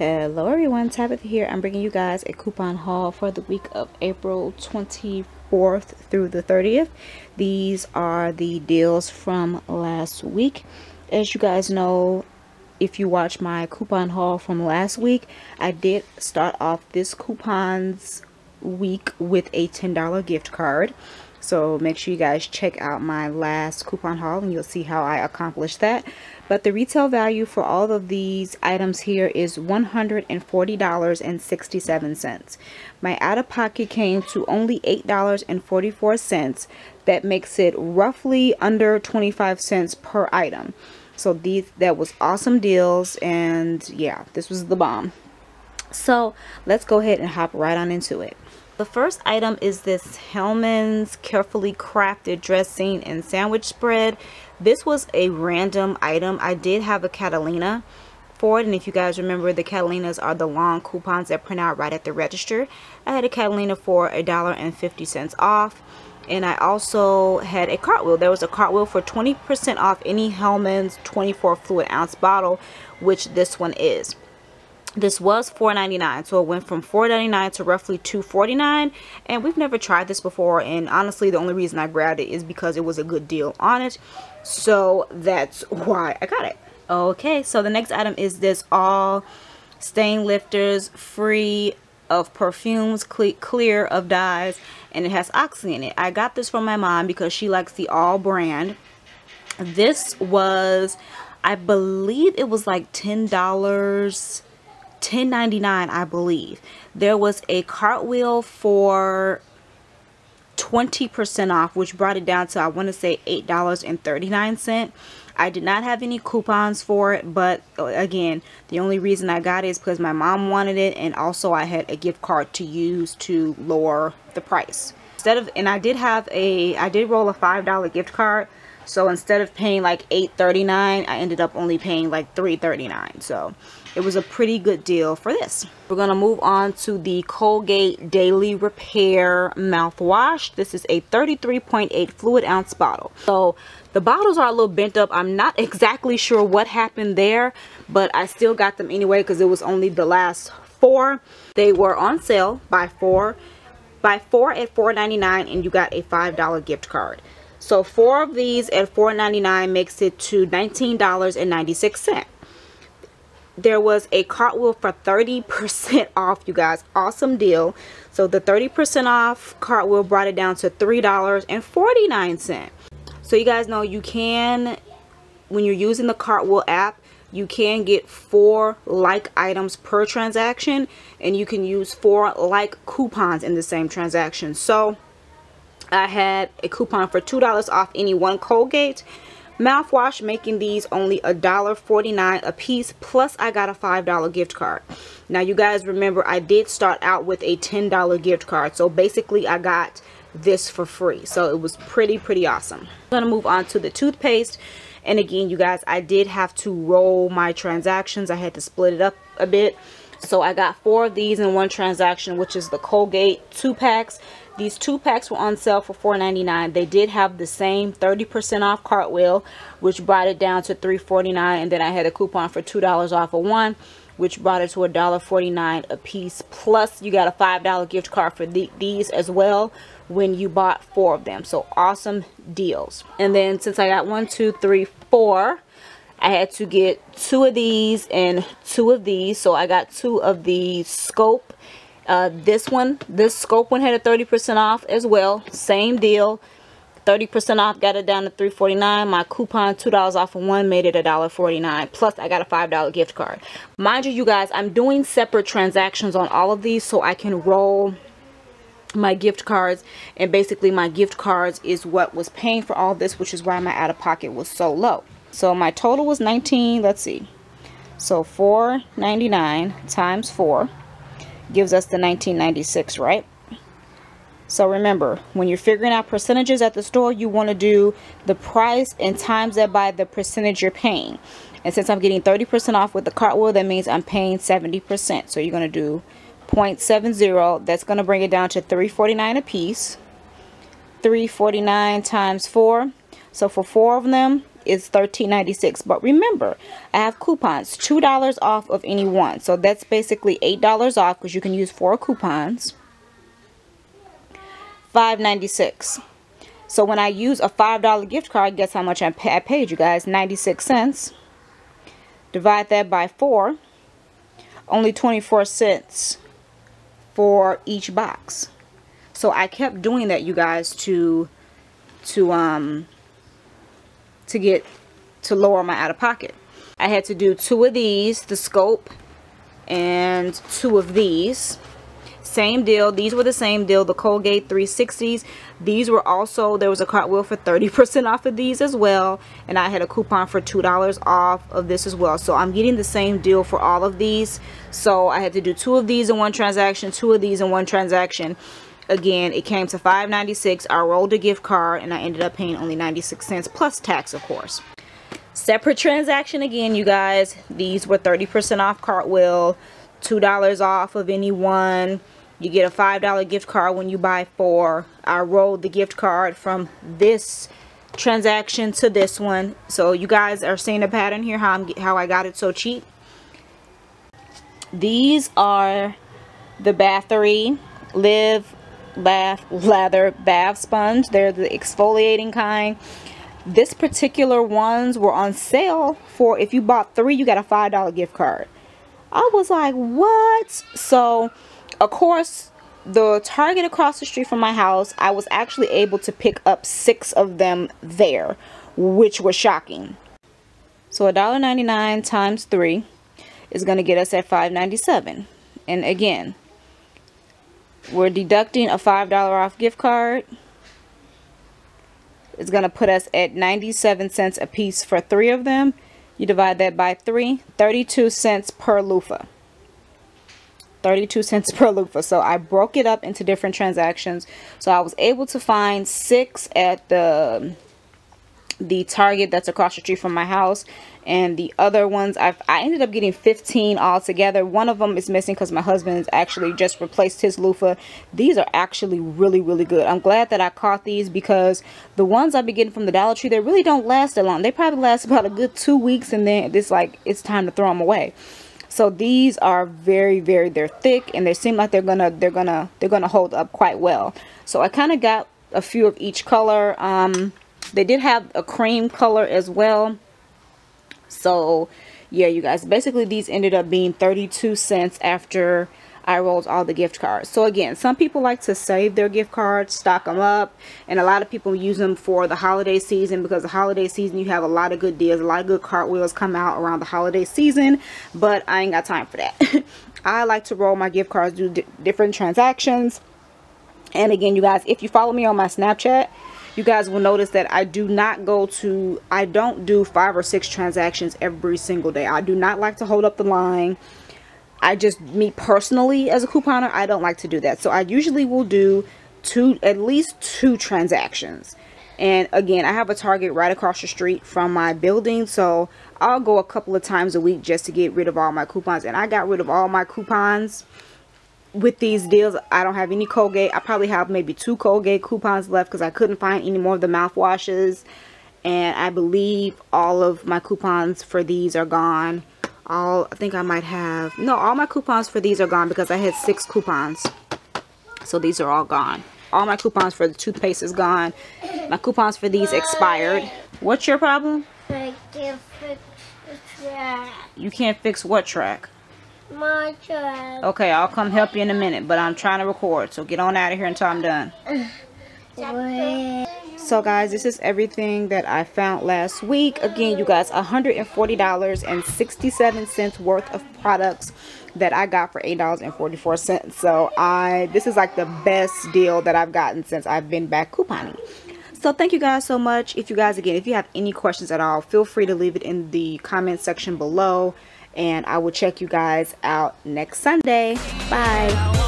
Hello everyone, Tabitha here. I'm bringing you guys a coupon haul for the week of April 24th through the 30th. These are the deals from last week. As you guys know, if you watch my coupon haul from last week, I did start off this coupons week with a $10 gift card. So make sure you guys check out my last coupon haul and you'll see how I accomplished that. But the retail value for all of these items here is $140.67. My out-of-pocket came to only $8.44. That makes it roughly under 25 cents per item. So these that was awesome deals and yeah, this was the bomb. So let's go ahead and hop right on into it. The first item is this Hellmann's carefully crafted dressing and sandwich spread. This was a random item. I did have a Catalina for it and if you guys remember the Catalinas are the long coupons that print out right at the register. I had a Catalina for a dollar and fifty cents off and I also had a cartwheel. There was a cartwheel for 20% off any Hellmann's 24 fluid ounce bottle which this one is this was $4.99 so it went from $4.99 to roughly $2.49 and we've never tried this before and honestly the only reason I grabbed it is because it was a good deal on it so that's why I got it. Okay so the next item is this all stain lifters free of perfumes clear of dyes and it has oxy in it. I got this from my mom because she likes the all brand. This was I believe it was like ten dollars 10.99 I believe. There was a cartwheel for 20% off which brought it down to I want to say $8.39 I did not have any coupons for it but uh, again the only reason I got it is because my mom wanted it and also I had a gift card to use to lower the price. Instead of and I did have a I did roll a five dollar gift card so instead of paying like $8.39 I ended up only paying like $3.39 so it was a pretty good deal for this. We're going to move on to the Colgate Daily Repair mouthwash. This is a 33.8 fluid ounce bottle. So the bottles are a little bent up. I'm not exactly sure what happened there, but I still got them anyway because it was only the last four. They were on sale by four. Buy four at $4.99 and you got a $5 gift card. So four of these at $4.99 makes it to $19.96 there was a cartwheel for 30% off you guys. Awesome deal. So the 30% off cartwheel brought it down to $3.49 so you guys know you can when you're using the cartwheel app you can get four like items per transaction and you can use four like coupons in the same transaction. So I had a coupon for $2 off any one Colgate. Mouthwash making these only a dollar 49 a piece plus i got a five dollar gift card. Now you guys remember i did start out with a ten dollar gift card so basically i got this for free. So it was pretty pretty awesome. I'm gonna move on to the toothpaste. And again you guys i did have to roll my transactions. I had to split it up a bit. So i got four of these in one transaction which is the colgate two packs these two packs were on sale for $4.99. They did have the same 30% off cartwheel, which brought it down to $3.49. And then I had a coupon for $2 off of one, which brought it to $1.49 a piece. Plus, you got a $5 gift card for the, these as well when you bought four of them. So, awesome deals. And then since I got one, two, three, four, I had to get two of these and two of these. So, I got two of the Scope uh, this one, this scope one had a 30% off as well. Same deal. 30% off got it down to $3.49. My coupon $2 off of one made it $1.49. Plus I got a $5 gift card. Mind you, you guys, I'm doing separate transactions on all of these so I can roll my gift cards and basically my gift cards is what was paying for all this which is why my out-of-pocket was so low so my total was 19 let's see so 4.99 times 4 gives us the 1996, right? So remember, when you're figuring out percentages at the store, you want to do the price and times that by the percentage you're paying. And since I'm getting 30% off with the cartwheel, that means I'm paying 70%. So you're going to do 0.70. That's going to bring it down to 349 a piece. 349 times 4. So for four of them, is $13.96. But remember, I have coupons, $2 off of any one. So that's basically $8 off because you can use four coupons. $5.96. So when I use a $5 gift card, guess how much I, I paid you guys? 96 cents. Divide that by 4. Only 24 cents for each box. So I kept doing that, you guys, to to um to get to lower my out of pocket. I had to do two of these, the scope, and two of these. Same deal. These were the same deal. The Colgate 360s. These were also, there was a cartwheel for 30% off of these as well. And I had a coupon for $2 off of this as well. So I'm getting the same deal for all of these. So I had to do two of these in one transaction, two of these in one transaction again it came to 5.96 i rolled a gift card and i ended up paying only 96 cents plus tax of course. Separate transaction again you guys. These were 30 percent off cartwheel. Two dollars off of any one. You get a five dollar gift card when you buy four. I rolled the gift card from this transaction to this one. So you guys are seeing the pattern here how i'm how i got it so cheap. These are the battery live bath lather bath sponge. They're the exfoliating kind. This particular ones were on sale for if you bought three you got a five dollar gift card. I was like what? So of course the target across the street from my house i was actually able to pick up six of them there which was shocking. So $1.99 times three is going to get us at 5.97 and again we're deducting a $5 off gift card. It's going to put us at 97 cents a piece for three of them. You divide that by three, 32 cents per loofah. 32 cents per loofah. So I broke it up into different transactions. So I was able to find six at the the Target that's across the street from my house and the other ones I've, I ended up getting 15 altogether. One of them is missing because my husband's actually just replaced his loofah. These are actually really really good. I'm glad that I caught these because the ones I've been getting from the Dollar Tree they really don't last that long they probably last about a good two weeks and then it's like it's time to throw them away. So these are very very they're thick and they seem like they're gonna they're gonna they're gonna hold up quite well. So I kind of got a few of each color. Um they did have a cream color as well so yeah you guys basically these ended up being 32 cents after I rolled all the gift cards. So again, some people like to save their gift cards, stock them up, and a lot of people use them for the holiday season because the holiday season you have a lot of good deals, a lot of good cartwheels come out around the holiday season, but I ain't got time for that. I like to roll my gift cards, do different transactions. And again, you guys, if you follow me on my Snapchat, you guys will notice that I do not go to, I don't do five or six transactions every single day. I do not like to hold up the line. I just, me personally as a couponer, I don't like to do that. So I usually will do two, at least two transactions. And again, I have a Target right across the street from my building. So I'll go a couple of times a week just to get rid of all my coupons. And I got rid of all my coupons with these deals I don't have any Colgate. I probably have maybe two Colgate coupons left because I couldn't find any more of the mouthwashes. And I believe all of my coupons for these are gone. All I think I might have no all my coupons for these are gone because I had six coupons. So these are all gone. All my coupons for the toothpaste is gone. My coupons for these expired. What's your problem? I can't fix the track. you can't fix what track my track. Okay, I'll come help you in a minute, but I'm trying to record, so get on out of here until I'm done. So guys, this is everything that I found last week. Again, you guys, $140.67 worth of products that I got for $8.44. So I this is like the best deal that I've gotten since I've been back couponing. So thank you guys so much. If you guys, again, if you have any questions at all, feel free to leave it in the comment section below and I will check you guys out next Sunday. Bye.